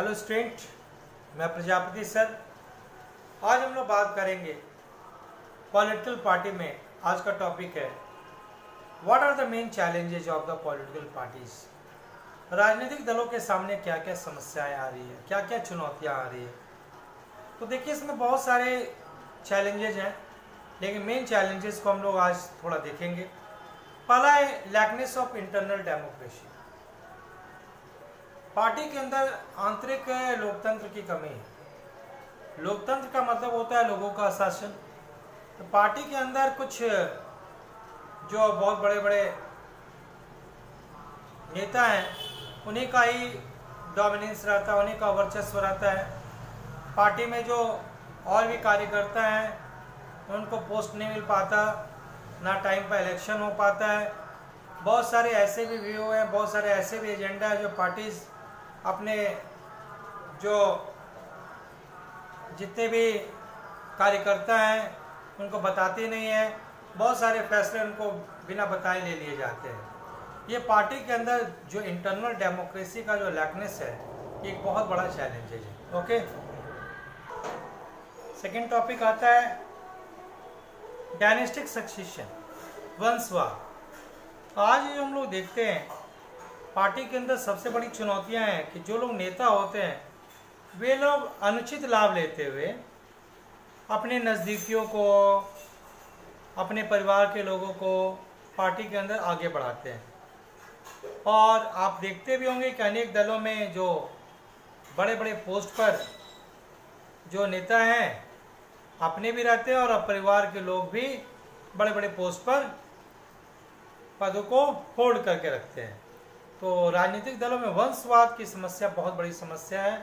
Hello student, मैं Prajapati sir. आज हम लोग बात करेंगे पॉलिटिकल पार्टी में आज का टॉपिक है what are the main challenges of the political parties राजनीतिक दलों के सामने क्या क्या समस्याएँ आ रही है क्या क्या चुनौतियाँ आ रही है? तो देखिए, इसमें बहुत सारे चैलेंजेज हैं, लेकिन मेन चैलेंजेस को हम लोग आज थोड़ा देखेंगे। पहला है lackness of internal democracy party के अंदर आंतरिक लोकतंत्र की कमी है। लोकतंत्र का मतलब होता है लोगों का शासन। तो पार्टी के अंदर कुछ, जो बहुत बड़े बड़े नेता हैं, उन्हीं का ही डोमिनेंस रहता है, उन्हीं का वर्चस्व रहता है। पार्टी में जो और भी कार्यकर्ता हैं, उनको पोस्ट नहीं मिल पाता, ना टाइम पर इलेक्शन हो पाता है। बहुत सारे ऐसे भी व्यू हैं, बहुत सारे ऐसे भी एजेंडा है जो पार्टीज़ अपने जो जितने भी कार्यकर्ता हैं, उनको बताते नहीं हैं। बहुत सारे फैसले उनको बिना बताए ले लिए जाते हैं। ये पार्टी के अंदर जो इंटरनल डेमोक्रेसी का जो लैकनेस है, ये एक बहुत बड़ा चैलेंज है। ओके सेकेंड टॉपिक आता है डायनेस्टिक सक्सेशन वंशवाद। आज जो हम लोग देखते हैं पार्टी के अंदर सबसे बड़ी चुनौतियाँ हैं कि जो लोग नेता होते हैं, वे लोग अनुचित लाभ लेते हुए अपने नज़दीकियों को, अपने परिवार के लोगों को पार्टी के अंदर आगे बढ़ाते हैं। और आप देखते भी होंगे कि अनेक दलों में जो बड़े बड़े पोस्ट पर जो नेता हैं, अपने भी रहते हैं और परिवार के लोग भी बड़े बड़े पोस्ट पर पदों को होल्ड करके रखते हैं। तो राजनीतिक दलों में वंशवाद की समस्या बहुत बड़ी समस्या है।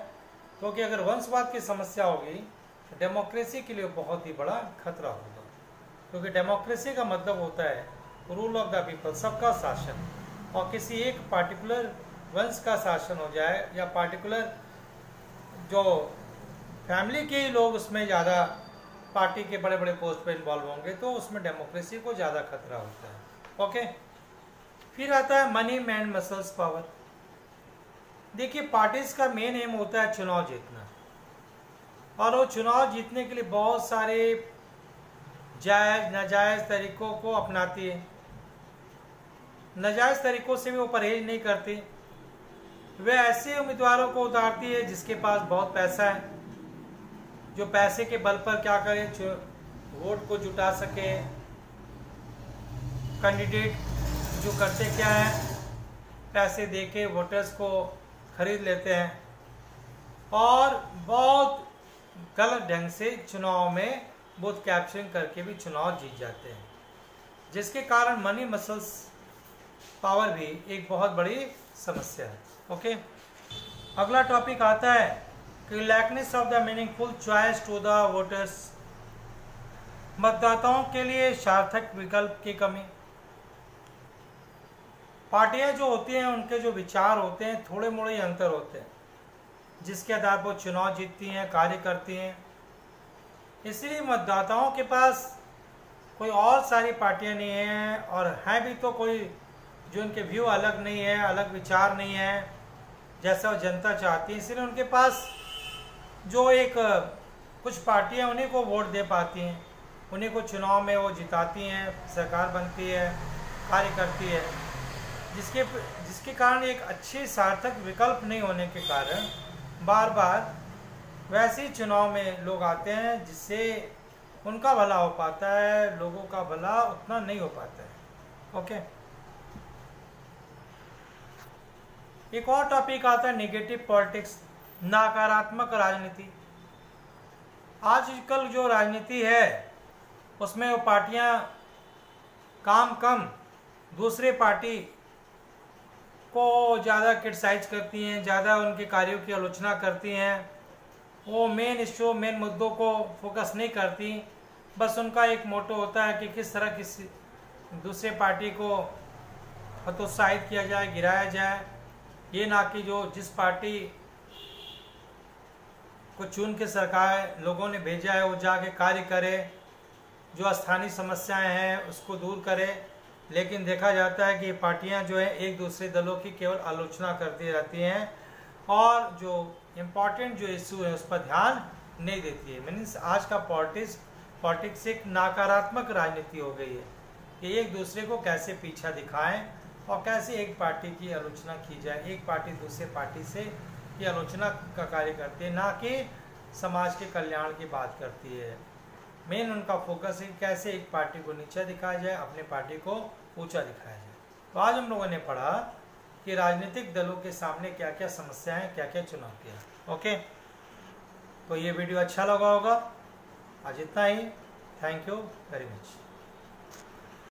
क्योंकि तो अगर वंशवाद की समस्या होगी तो डेमोक्रेसी के लिए बहुत ही बड़ा खतरा होगा। क्योंकि डेमोक्रेसी का मतलब होता है रूल ऑफ़ द पीपल सबका शासन। और किसी एक पार्टिकुलर वंश का शासन हो जाए या पार्टिकुलर जो फैमिली के ही लोग उसमें ज़्यादा पार्टी के बड़े बड़े पोस्ट पर इन्वॉल्व होंगे तो उसमें डेमोक्रेसी को ज़्यादा खतरा होता है। ओके फिर आता है मनी मैन मसल्स पावर देखिए पार्टीज़ का मेन एम होता है चुनाव जीतना। और वो चुनाव जीतने के लिए बहुत सारे जायज़, नाजायज तरीकों को अपनाती है। नाजायज तरीकों से भी वो परहेज नहीं करती। वे ऐसे उम्मीदवारों को उतारती है जिसके पास बहुत पैसा है, जो पैसे के बल पर क्या करे वोट को जुटा सके कैंडिडेट जो करते क्या है? पैसे दे के वोटर्स को खरीद लेते हैं। और बहुत गलत ढंग से चुनाव में बूथ कैप्चरिंग करके भी चुनाव जीत जाते हैं। जिसके कारण मनी मसल्स पावर भी एक बहुत बड़ी समस्या है। ओके अगला टॉपिक आता है कि lackness of the meaningful choice to the voters मतदाताओं के लिए सार्थक विकल्प की कमी। पार्टियाँ जो होती हैं, उनके जो विचार होते हैं थोड़े मोड़े ही अंतर होते हैं। जिसके आधार पर चुनाव जीतती हैं, कार्य करती हैं। इसलिए मतदाताओं के पास कोई और सारी पार्टियाँ नहीं हैं और हैं भी तो कोई जो उनके व्यू अलग नहीं है, अलग विचार नहीं है, जैसा वो जनता चाहती है। इसलिए उनके पास जो एक, कुछ पार्टियाँ उन्हीं को वोट दे पाती हैं। उन्हीं को चुनाव में वो जिताती हैं, सरकार बनती है, कार्य करती है। जिसके जिसके कारण एक अच्छे सार्थक विकल्प नहीं होने के कारण बार बार वैसे चुनाव में लोग आते हैं जिससे उनका भला हो पाता है, लोगों का भला उतना नहीं हो पाता है। ओके? एक और टॉपिक आता है नेगेटिव पॉलिटिक्स नकारात्मक राजनीति। आजकल जो राजनीति है, उसमें वो पार्टियाँ काम कम, दूसरे पार्टी को ज़्यादा क्रिटिसाइज करती हैं, ज़्यादा उनके कार्यों की आलोचना करती हैं, वो मेन इशू मेन मुद्दों को फोकस नहीं करती। बस उनका एक मोटो होता है कि किस तरह किसी दूसरे पार्टी को हतोत्साहित किया जाए, गिराया जाए। ये ना कि जो जिस पार्टी को चुन के सरकार लोगों ने भेजा है, वो जाके कार्य करे, जो स्थानीय समस्याएँ हैं, उसको दूर करे। लेकिन देखा जाता है कि पार्टियाँ जो है, एक दूसरे दलों की केवल आलोचना करती रहती हैं और जो इम्पोर्टेंट जो इशू है, उस पर ध्यान नहीं देती है। मीन्स आज का पॉलिटिक्स पॉलिटिक्स एक नकारात्मक राजनीति हो गई है कि एक दूसरे को कैसे पीछा दिखाएँ और कैसे एक पार्टी की आलोचना की जाए, एक पार्टी दूसरे पार्टी से की आलोचना का कार्य करती है, ना कि समाज के कल्याण की बात करती है। मेन उनका फोकस है कैसे एक पार्टी को नीचा दिखाया जाए, अपने पार्टी को ऊँचा दिखाया जाए। तो आज हम लोगों ने पढ़ा कि राजनीतिक दलों के सामने क्या क्या समस्याएँ क्या क्या चुनौतियाँ। ओके तो ये वीडियो अच्छा लगा होगा। आज इतना ही। Thank you very much